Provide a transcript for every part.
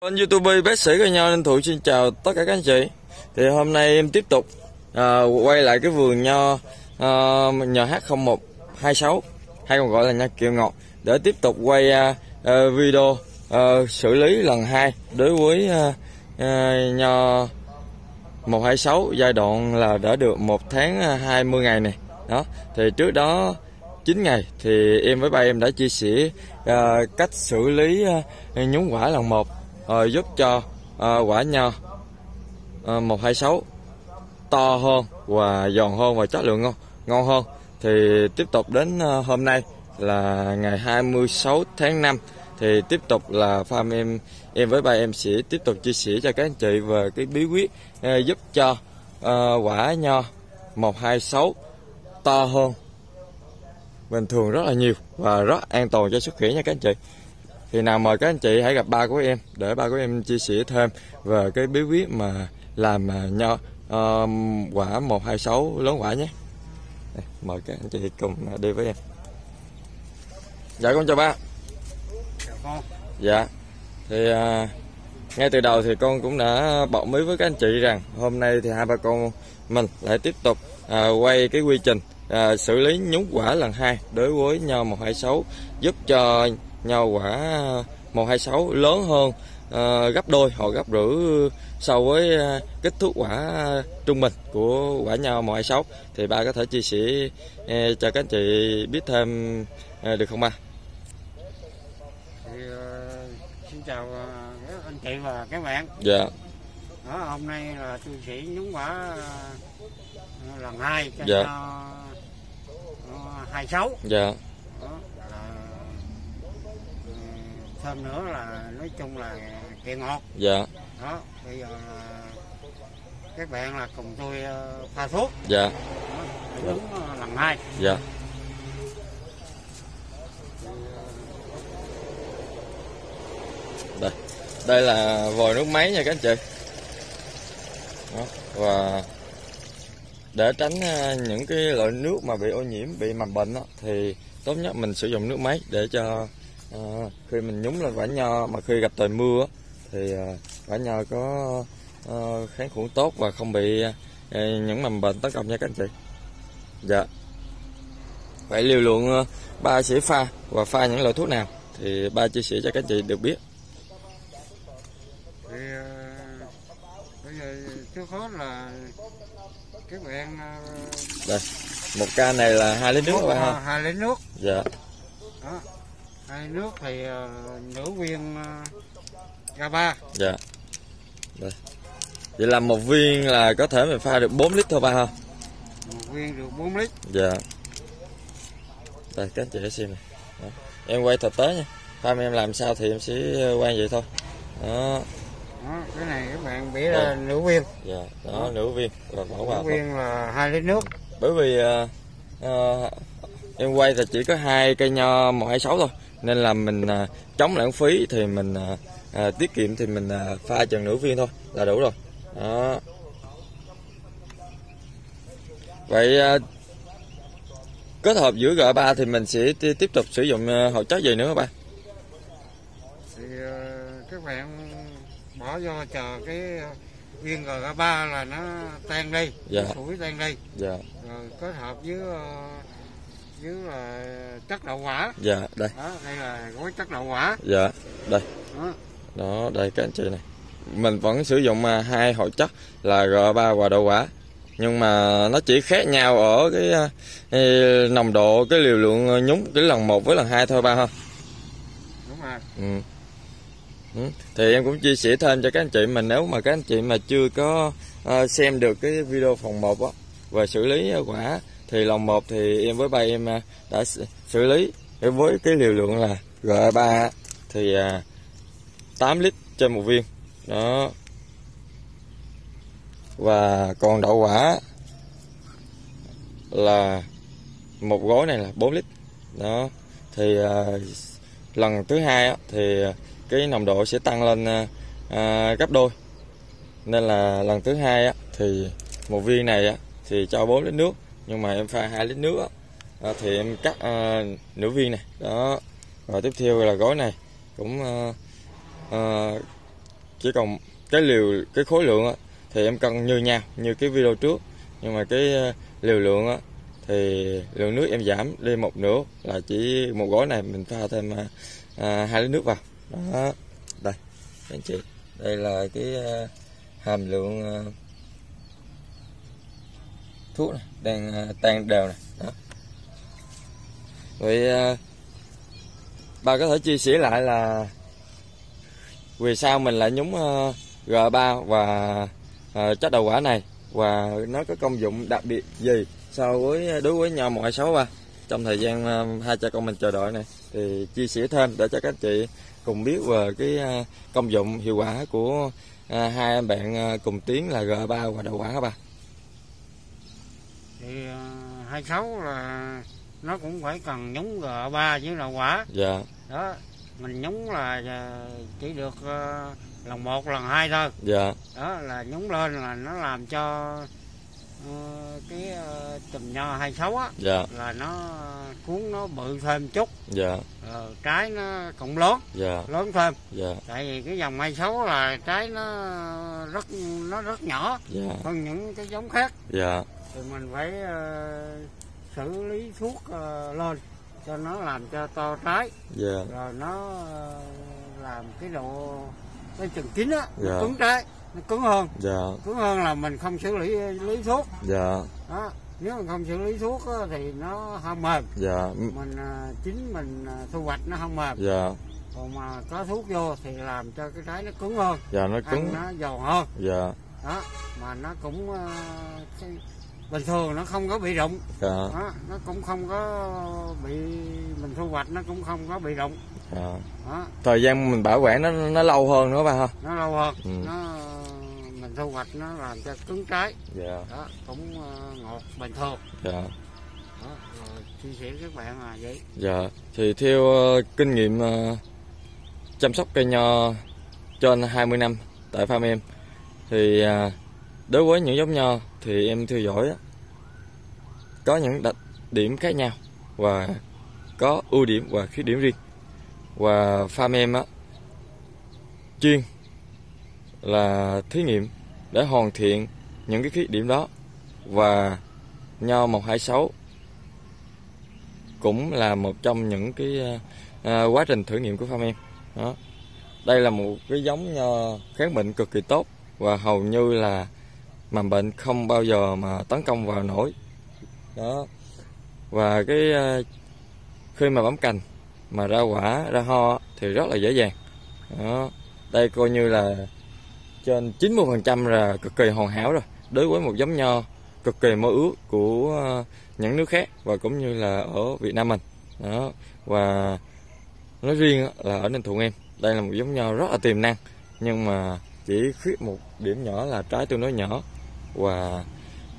Kênh YouTube bác sĩ Cây Nho Linh Thuận xin chào tất cả các anh chị. Thì hôm nay em tiếp tục à, quay lại cái vườn nho à, NH0126 hay còn gọi là nho kiều ngọt để tiếp tục quay à, à, video à, xử lý lần 2 đối với à, à, nho 126 giai đoạn là đã được 1 tháng à, 20 ngày này. Đó, thì trước đó 9 ngày thì em với ba em đã chia sẻ à, cách xử lý à, nhúng quả lần 1 uh, giúp cho uh, quả nho ờ, uh, 126 to hơn và giòn hơn và chất lượng ngon, ngon hơn. Thì tiếp tục đến uh, hôm nay là ngày 26 tháng 5 thì tiếp tục là farm em em với ba em sẽ tiếp tục chia sẻ cho các anh chị về cái bí quyết uh, giúp cho uh, quả nho 126 to hơn bình thường rất là nhiều và rất an toàn cho sức khỏe nha các anh chị thì nào mời các anh chị hãy gặp ba của em để ba của em chia sẻ thêm về cái bí quyết mà làm à, nho uh, quả 126 lớn quả nhé. Đây, mời các anh chị cùng đi với em. Dạ con chào ba. Chào con. Dạ. Thì uh, ngay từ đầu thì con cũng đã bọ mí với các anh chị rằng hôm nay thì hai ba con mình lại tiếp tục uh, quay cái quy trình à, xử lý nhúng quả lần hai đối với nho 126 giúp cho nho quả 126 lớn hơn à, gấp đôi hoặc gấp rưỡi so với à, kích thước quả trung bình của quả nho 126 thì ba có thể chia sẻ à, cho các anh chị biết thêm à, được không ba? Thì, uh, xin chào uh, anh chị và các bạn. Dạ. Đó, hôm nay là tôi sẽ nhúng quả uh, lần hai cho dạ. nho 26 dạ đó thêm nữa là nói chung là kẹo ngọt. Dạ. Đó bây giờ là các bạn là cùng tôi pha thuốc. Dạ. Đúng lần hai. Dạ. Đây. Đây là vòi nước máy nha các anh chị. Đó. và để tránh à, những cái loại nước mà bị ô nhiễm bị mầm bệnh đó, thì tốt nhất mình sử dụng nước máy để cho à, khi mình nhúng lên quả nho mà khi gặp trời mưa thì quả nho có à, kháng khuẩn tốt và không bị những mầm bệnh tấn công nha các anh chị. Dạ. Vậy liều lượng ba sẽ pha và pha những loại thuốc nào thì ba chia sẻ cho các anh chị được biết. Thì bây giờ trước hết là các bạn đây một ca này là hai lít nước các bạn ha hai lít nước. Dạ. Đó hai nước thì uh, nửa viên uh, ga ba dạ. Đây. Vậy là một viên là có thể mình pha được 4 lít thôi ba ha? Một viên được 4 lít. Dạ. Đây các anh chị hãy xem này. Đó. em quay thật tế nha. Pha em làm sao thì em sẽ quay vậy thôi. Đó. Đó, cái này các bạn bị là nửa viên. Dạ. Đó nửa viên. Và bỏ vào nửa viên là hai lít nước. Bởi vì uh, uh, em quay thì chỉ có hai cây nho một hai sáu thôi nên là mình uh, chống lãng phí thì mình uh, uh, tiết kiệm thì mình uh, pha chừng nửa viên thôi là đủ rồi đó vậy uh, kết hợp giữa G3 thì mình sẽ tiếp tục sử dụng uh, hậu chất gì nữa các bạn thì uh, các bạn bỏ vô chờ cái viên G3 là nó tan đi dạ. sủi tan đi dạ. rồi kết hợp với với là chất đậu quả. Dạ đây. Đó đây là gói chất đậu quả. Dạ đây. Đó, đó đây các anh chị này. Mình vẫn sử dụng mà hai hội chất là G3 và đậu quả. Nhưng mà nó chỉ khác nhau ở cái, cái nồng độ cái liều lượng nhúng cái lần một với lần hai thôi ba ha. Đúng rồi. Ừ. Ừ. thì em cũng chia sẻ thêm cho các anh chị mình nếu mà các anh chị mà chưa có uh, xem được cái video phòng 1 á về xử lý quả thì lòng một thì em với ba em à, đã xử lý với cái liều lượng là G3 thì à, 8 lít trên một viên. Đó. Và còn đậu quả là một gói này là 4 lít. Đó. Thì à, lần thứ hai á, thì cái nồng độ sẽ tăng lên à, gấp đôi. Nên là lần thứ hai á, thì một viên này á, thì cho 4 lít nước nhưng mà em pha 2 lít nước đó. à, thì em cắt à, nửa viên này. Đó. Rồi tiếp theo là gói này. Cũng à, à, chỉ còn cái liều cái khối lượng đó, thì em cân như nhau như cái video trước. Nhưng mà cái à, liều lượng đó, thì lượng nước em giảm đi một nửa là chỉ một gói này mình pha thêm à, à hai lít nước vào. Đó. Đây anh chị. Đây là cái à, hàm lượng à, thuốc này, đang à, tan đều này, đó. Vậy bà có thể chia sẻ lại là vì sao mình lại nhúng à, G3 và à, chất đầu quả này và nó có công dụng đặc biệt gì so với đối với nho 126 trong thời gian hai cha con mình chờ đợi này, thì chia sẻ thêm để cho các chị cùng biết về cái công dụng hiệu quả của hai em bạn cùng tiếng là G3 và đầu quả các bà thì uh, 26 là nó cũng phải cần nhúng G3 với đậu quả. Dạ. Đó mình nhúng là ờ, chỉ được ờ, lần một lần hai thôi. Dạ. Đó là nhúng lên là nó làm cho ờ, cái ờ, chùm nho 26 á dạ. là nó cuốn nó bự thêm chút. Dạ. Ờ, trái nó cũng lớn. Dạ. Lớn thêm. Dạ. Tại vì cái dòng 26 là trái nó rất nó rất nhỏ. Dạ. Hơn những cái giống khác. Dạ thì mình phải ờ, xử lý thuốc ờ, lên cho nó làm cho to trái dạ. Rồi nó ờ, làm cái độ cái chừng chín á nó Dạ. cứng trái nó cứng hơn. Dạ. Cứng hơn là mình không xử lý lý thuốc. Dạ. Đó nếu mình không xử lý thuốc á, thì nó không mềm. Dạ. Mình chín mình thu hoạch nó không mềm. Dạ. Còn mà có thuốc vô thì làm cho cái trái nó cứng hơn. Dạ nó cứng. Ăn nó giòn hơn. Dạ. Đó mà nó cũng cái- bình thường nó không có bị rụng. Dạ. Đó, nó cũng không có bị mình thu hoạch nó cũng không có bị rụng. Dạ. Đó. Thời gian mình bảo quản nó nó lâu hơn nữa bà ha? Nó lâu hơn. Ừ. nó mình thu hoạch nó làm cho cứng trái. Dạ. Đó cũng ờ, ngọt bình thường. Dạ. Đó rồi chia sẻ các bạn là vậy. Dạ. Thì theo ờ, kinh nghiệm ờ, chăm sóc cây nho trên 20 năm tại farm em thì đối với những giống nho thì em theo dõi có những đặc điểm khác nhau và có ưu điểm và khuyết điểm riêng. Và farm em á chuyên là thí nghiệm để hoàn thiện những cái khuyết điểm đó. Và nho 126 cũng là một trong những cái ờ, quá trình thử nghiệm của farm em. Đó. Đây là một cái giống nho kháng bệnh cực kỳ tốt và hầu như là mầm bệnh không bao giờ mà tấn công vào nổi. Đó. Và cái ờ, khi mà bấm cành, mà ra quả, ra ho thì rất là dễ dàng. Đó. Đây coi như là trên 90% là cực kỳ hoàn hảo rồi, đối với một giống nho cực kỳ mơ ước của ờ, những nước khác và cũng như là ở Việt Nam mình. Đó. Và nói riêng là ở Ninh Thuận em, đây là một giống nho rất là tiềm năng, nhưng mà chỉ khuyết một điểm nhỏ là trái tương đối nhỏ và à,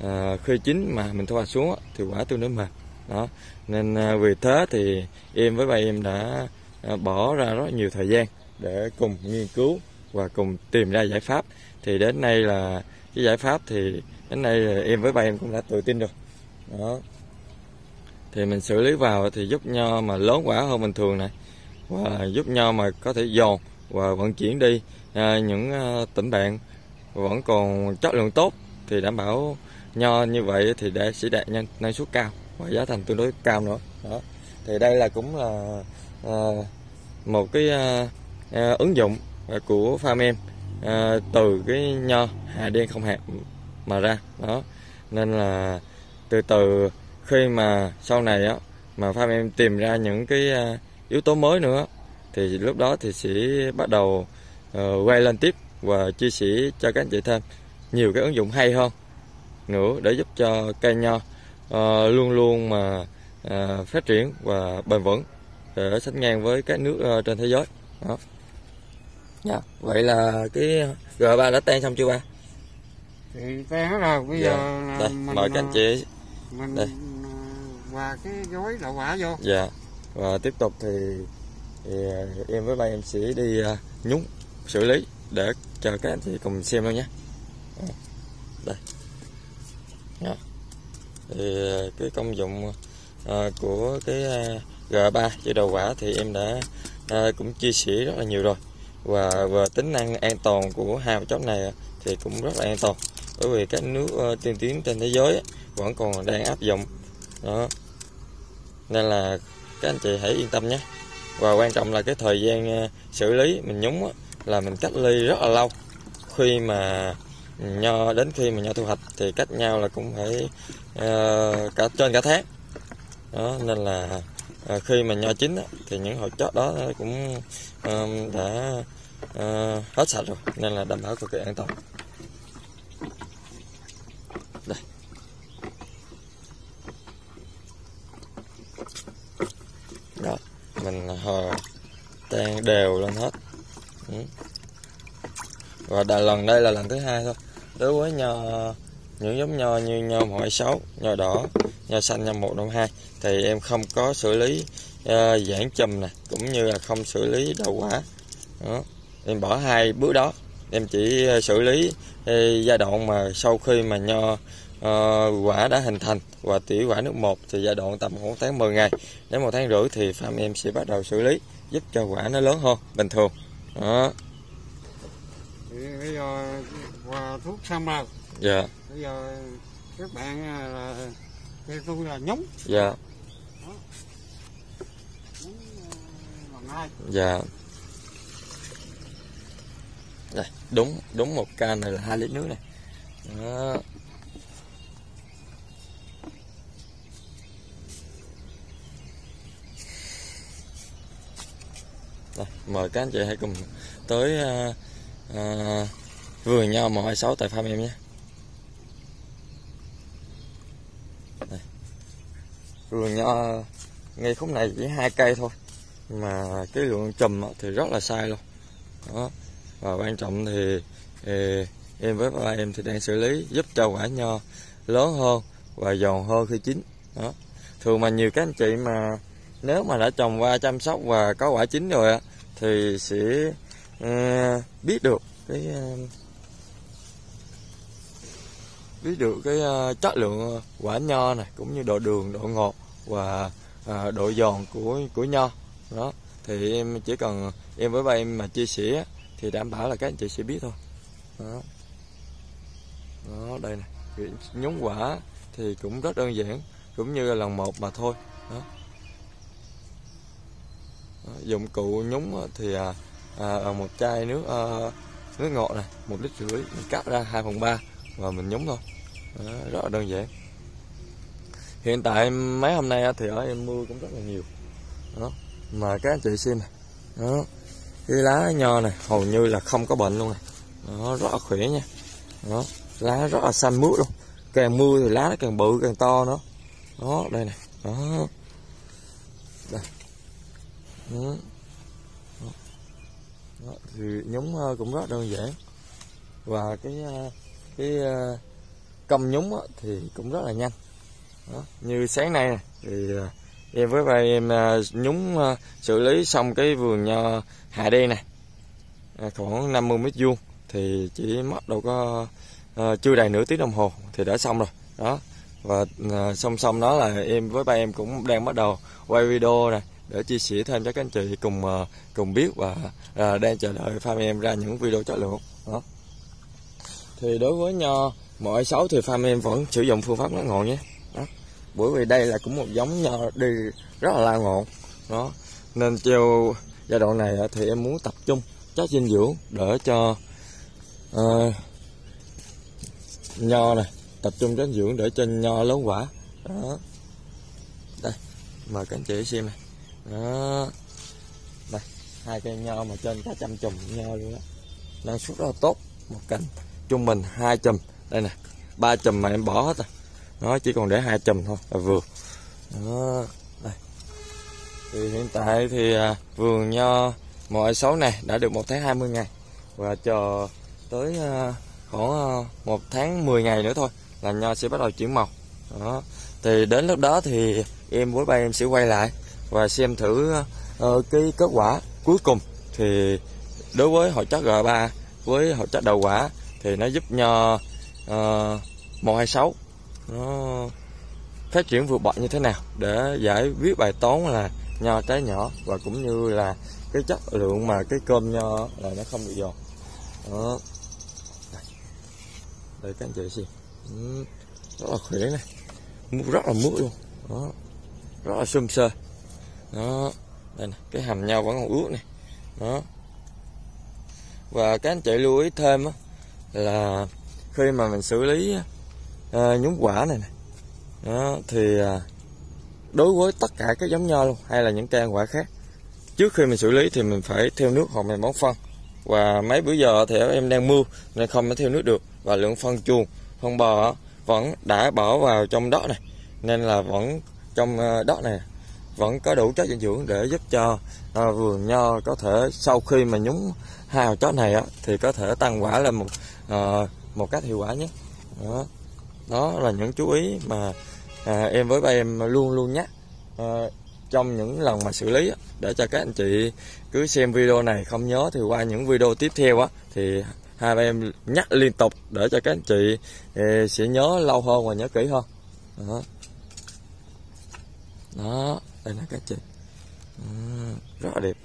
ờ, khi chín mà mình thu hoạch xuống thì quả tương đối mềm đó. Nên à, vì thế thì em với ba em đã à, bỏ ra rất nhiều thời gian để cùng nghiên cứu và cùng tìm ra giải pháp. Thì đến nay là cái giải pháp thì đến nay là em với ba em cũng đã tự tin rồi, đó. Thì mình xử lý vào thì giúp nho mà lớn quả hơn bình thường này. Và giúp nho mà có thể giòn và vận chuyển đi. À, những à, tỉnh bạn vẫn còn chất lượng tốt thì đảm bảo nho như vậy thì để sẽ đạt nhân năng suất cao và giá thành tương đối cao nữa. Đó. Thì đây là cũng là à, một cái à, à, ứng dụng của farm em à, từ cái nho hà đen không hạt mà ra. Đó. Nên là từ từ khi mà sau này á mà farm em tìm ra những cái à, yếu tố mới nữa thì lúc đó thì sẽ bắt đầu uh, quay lên tiếp và chia sẻ cho các anh chị thêm nhiều cái ứng dụng hay hơn nữa để giúp cho cây nho ờ, luôn luôn mà ờ, phát triển và bền vững để sánh ngang với các nước ờ, trên thế giới. Đó. Dạ vậy là cái G3 đã tan xong chưa ba? Thì tan hết rồi bây Dạ. giờ đây mình mời các anh chị. mình đây. và cái gói đậu quả vô. Dạ. Và tiếp tục thì, thì em với ba em sẽ đi ờ, nhúng xử lý để cho các anh chị cùng xem luôn nhé đây. Đó. thì ờ, cái công dụng à, của cái à, G3 chế đầu quả thì em đã à, cũng chia sẻ rất là nhiều rồi. Và về tính năng an toàn của hai chóp này thì cũng rất là an toàn. Bởi vì các nước uh, tiên tiến trên thế giới vẫn còn đang áp dụng. Đó. Nên là các anh chị hãy yên tâm nhé. Và quan trọng là cái thời gian uh, xử lý mình nhúng là mình cách ly rất là lâu. Khi mà nho đến khi mà nho thu hoạch thì cách nhau là cũng phải uh, cả trên cả tháng. Đó nên là uh, khi mà nho chín á, thì những hột chót đó cũng uh, đã uh, hết sạch rồi nên là đảm bảo cực kỳ an toàn. Đây. Đó mình hờ tan đều lên hết. Ừ. và đà lần đây là lần thứ hai thôi đối với nho những giống nho như nho một xấu nho đỏ nho xanh nho một năm hai thì em không có xử lý uh, giãn chùm nè cũng như là không xử lý đậu quả. Đó. em bỏ hai bước đó em chỉ ờ, xử lý uh, giai đoạn mà sau khi mà nho uh, quả đã hình thành và tỉa quả nước một thì giai đoạn tầm khoảng tháng 10 ngày đến một tháng rưỡi thì farm em sẽ bắt đầu xử lý giúp cho quả nó lớn hơn bình thường. Đó qua thuốc xong rồi dạ. Bây giờ các bạn à, là theo tôi là nhúng. Dạ. Nhúng à, hai dạ. Đây đúng đúng một can này là hai lít nước này. Đó. Đây, mời các anh chị hãy cùng tới uh, uh, vườn nho 126 tại farm em nhé. Đây. vườn nho ngay khúc này chỉ hai cây thôi. Mà cái lượng chùm thì rất là sai luôn. Đó. Và quan trọng thì, thì em với ba em thì đang xử lý giúp cho quả nho lớn hơn và giòn hơn khi chín. Đó. Thường mà nhiều các anh chị mà nếu mà đã trồng qua chăm sóc và có quả chín rồi á thì sẽ uh, biết được cái uh, biết được cái ờ, chất lượng ờ, quả nho này cũng như độ đường độ ngọt và ờ, độ giòn của của nho. Đó thì em chỉ cần em với ba em mà chia sẻ thì đảm bảo là các anh chị sẽ biết thôi. Đó. Đó đây này nhúng quả thì cũng rất đơn giản cũng như là lần một mà thôi. Đó. Dụng cụ nhúng thì à, à, một chai nước à, nước ngọt này một lít rưỡi mình cắt ra 2 phần ba và mình nhúng thôi. Đó, rất là đơn giản. Hiện tại mấy hôm nay thì ở em mưa cũng rất là nhiều. Đó mà các anh chị xem này đó cái lá nho này hầu như là không có bệnh luôn này nó rất là khỏe nha. Đó lá rất là xanh mướt luôn. Càng mưa thì lá nó càng bự càng to nữa. Đó đây này đó. Đây. Đó. Đó. thì nhúng ờ, cũng rất đơn giản. Và cái ờ, cái ờ, cầm công nhúng thì cũng rất là nhanh. Đó. như sáng nay này, thì ờ, em với ba em ờ, nhúng xử lý xong cái vườn nho hạ đen này khoảng 50 mét vuông thì chỉ mất đâu có chưa đầy nửa tiếng đồng hồ thì đã xong rồi. Đó và song song đó là em với ba em cũng đang bắt đầu quay video này để chia sẻ thêm cho các anh chị cùng cùng biết và đang chờ đợi farm em ra những video chất lượng. Đó thì đối với nho mọi sáu thì farm em vẫn sử dụng phương pháp lá ngọn nhé. Đó. Bởi vì đây là cũng một giống nho đi rất là la ngọn đó. Nên theo giai đoạn này thì em muốn tập trung chất dinh dưỡng để cho uh, nho này tập trung chất dinh dưỡng để cho nho lớn quả. Đó. Đây mời các anh chị xem này đó. Đây hai cây nho mà trên cả trăm chùm nho luôn đó năng suất rất là tốt một cành trung bình hai chùm. Đây nè ba chùm mà em bỏ hết rồi. Nó chỉ còn để hai chùm thôi là vừa. Đó đây. Thì hiện tại thì à, vườn nho mọi số này đã được một tháng 20 ngày. Và chờ tới à, khoảng à, một tháng 10 ngày nữa thôi là nho sẽ bắt đầu chuyển màu. Đó. Thì đến lúc đó thì em với ba em sẽ quay lại và xem thử uh, cái kết quả cuối cùng. Thì đối với hội chất G3 với hội chất đầu quả thì nó giúp nho uh, 126 nó phát triển vượt bậc như thế nào để giải quyết bài toán là nho trái nhỏ và cũng như là cái chất lượng mà cái cơm nho là nó không bị giòn. Đó. Đây, đây các anh chị xem. Ừ. rất là khỏe này. Rất là mướt luôn. Đó. Rất là xum sơ. Đó. Đây này, cái hầm nhau vẫn còn ướt này. Đó. Và các anh chị lưu ý thêm á, là khi mà mình xử lý à, nhúng quả này này đó, thì à, đối với tất cả các giống nho luôn hay là những cây ăn quả khác trước khi mình xử lý thì mình phải theo nước hoặc mình bón phân. Và mấy bữa giờ thì em đang mưa nên không có theo nước được và lượng phân chuồng phân bò vẫn đã bỏ vào trong đất này. Nên là vẫn trong ờ, đất này vẫn có đủ chất dinh dưỡng để giúp cho à, vườn nho có thể sau khi mà nhúng hai hào chót này á, thì có thể tăng quả lên một à, một cách hiệu quả nhất. Đó. đó là những chú ý mà à, em với ba em luôn luôn nhắc à, trong những lần mà xử lý để cho các anh chị cứ xem video này không nhớ thì qua những video tiếp theo á thì hai ba em nhắc liên tục để cho các anh chị ờ, sẽ nhớ lâu hơn và nhớ kỹ hơn. Đó, đó đây là các chị. À, rất là đẹp.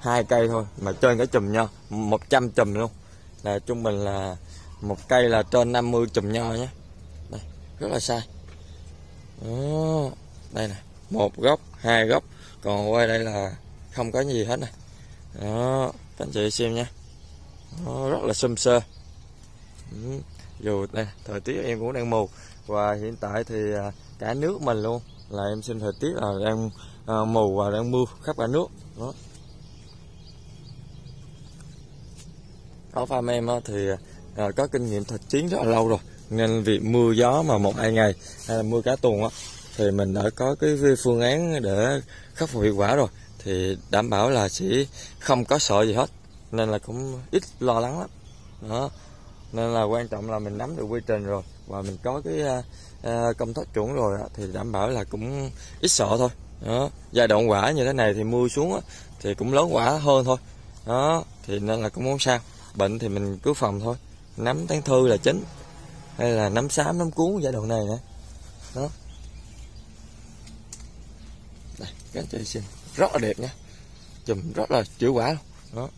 Hai cây thôi mà trên cái chùm nha 100 chùm luôn là trung bình là một cây là trên 50 chùm nho nhé. Đây rất là sai đó, đây nè một gốc hai gốc. Còn quay đây là không có gì hết này đó các anh chị xem nha. Nó rất là xum sơ. Ừ. dù đây thời tiết em cũng đang mù. Và hiện tại thì à, cả nước mình luôn. Là em xin thời tiết là đang à, mù và đang mưa khắp cả nước. Đó. Ở farm em thì à, có kinh nghiệm thực chiến rất là lâu rồi. Nên việc mưa gió mà một hai ngày hay là mưa cả tuần á thì mình đã có cái phương án để khắc phục hiệu quả rồi. Thì đảm bảo là sẽ không có sợ gì hết nên là cũng ít lo lắng lắm. Đó nên là quan trọng là mình nắm được quy trình rồi và mình có cái uh, công thức chuẩn rồi thì đảm bảo là cũng ít sợ thôi. Đó giai đoạn quả như thế này thì mưa xuống thì cũng lớn quả hơn thôi. Đó thì nên là cũng không sao bệnh thì mình cứ phòng thôi. Nắm tán thư là chính. Hay là nắm xám nắm cuốn giai đoạn này nè. Đó. Đây các anh chị xem. Rất là đẹp nha. Chùm rất là chữ quả luôn. Đó.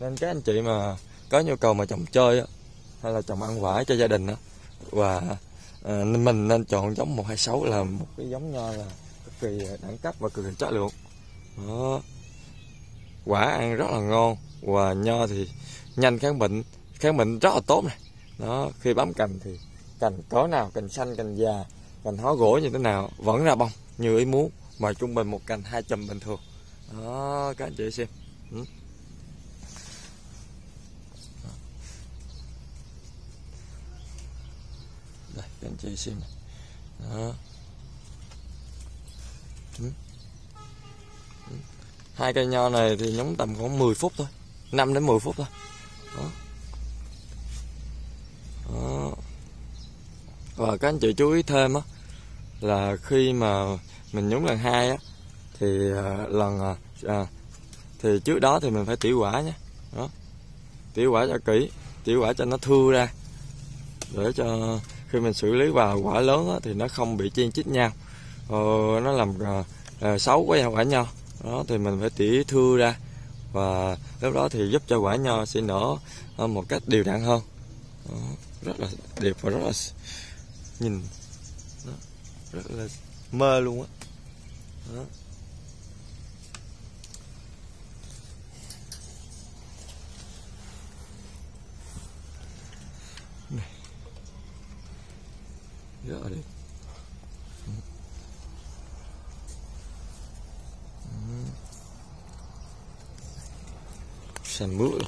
Nên các anh chị mà có nhu cầu mà trồng chơi hay là trồng ăn quả cho gia đình đó và à, mình nên chọn giống 126 là một cái giống nho là cực kỳ đẳng cấp và cực kỳ chất lượng. Đó. quả ăn rất là ngon và nho thì nhanh kháng bệnh. Kháng bệnh rất là tốt này. Đó, khi bấm cành thì cành có nào, cành xanh, cành già, cành hó gỗ như thế nào, vẫn ra bông, như ý muốn. Mà trung bình một cành hai chùm bình thường. Đó, các anh chị xem. Ừ. đây, các anh chị xem này. Đó. Ừ. ừ. Hai cây nho này thì nhóm tầm khoảng 10 phút thôi. 5 đến 10 phút thôi đó. Đó. và các anh chị chú ý thêm á là khi mà mình nhúng lần hai á thì à, lần à, à, thì trước đó thì mình phải tỉa quả nhé. Đó. Tỉa quả cho kỹ tỉa quả cho nó thưa ra. Để cho khi mình xử lý vào quả lớn á, thì nó không bị chen chít nhau. Ờ, nó làm à, à, xấu cái quả nhau đó thì mình phải tỉa thưa ra và lúc đó thì giúp cho quả nho sẽ nở ờ, một cách đều đặn hơn đó, rất là đẹp và rất là nhìn đó, rất là mơ luôn á đó. Mướt luôn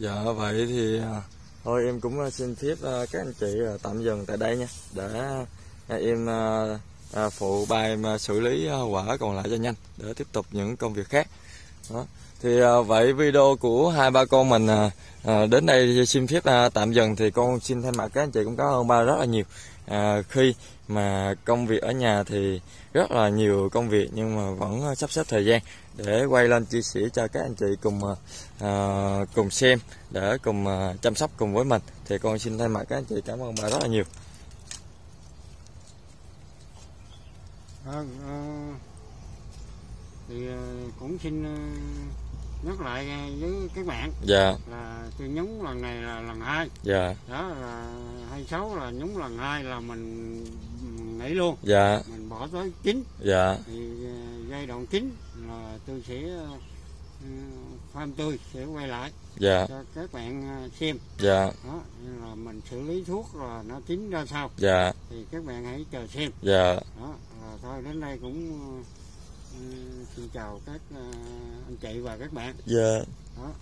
Dạ vậy thì à, thôi em cũng à, xin phép à, các anh chị tạm dừng tại đây nha. Để em phụ ba em xử lý quả còn lại cho nhanh để tiếp tục những công việc khác đó. Thì à, vậy video của hai ba con mình à, à, đến đây xin phép à, tạm dừng. Thì con xin thay mặt các anh chị cũng cảm ơn ba rất là nhiều. À, khi mà công việc ở nhà thì rất là nhiều công việc nhưng mà vẫn sắp xếp thời gian để quay lên chia sẻ cho các anh chị cùng à, à cùng xem để cùng à, chăm sóc cùng với mình. Thì con xin thay mặt các anh chị cảm ơn ba rất là nhiều. À, à thì ờ, cũng xin ờ, nhắc lại với các bạn. Dạ. Là tôi nhúng lần này là lần hai. Dạ. Đó là hai sáu là nhúng lần hai là mình nghỉ luôn. Dạ. Mình bỏ tới chín. Dạ. Thì ờ, giai đoạn chín là tôi sẽ ờ, farm tôi sẽ quay lại dạ. cho các bạn ờ, xem. Dạ. Đó là mình xử lý thuốc là nó chín ra sao. Dạ. Thì các bạn hãy chờ xem. Dạ. Đó là thôi đến đây cũng ờ, xin chào các ờ, anh chị và các bạn. Dạ. Đó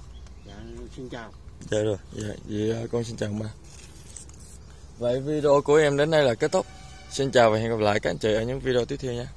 dạ, xin chào. Dạ rồi dạ vậy à, con xin chào ba vậy video của em đến đây là kết thúc. Xin chào và hẹn gặp lại các anh chị ở những video tiếp theo nha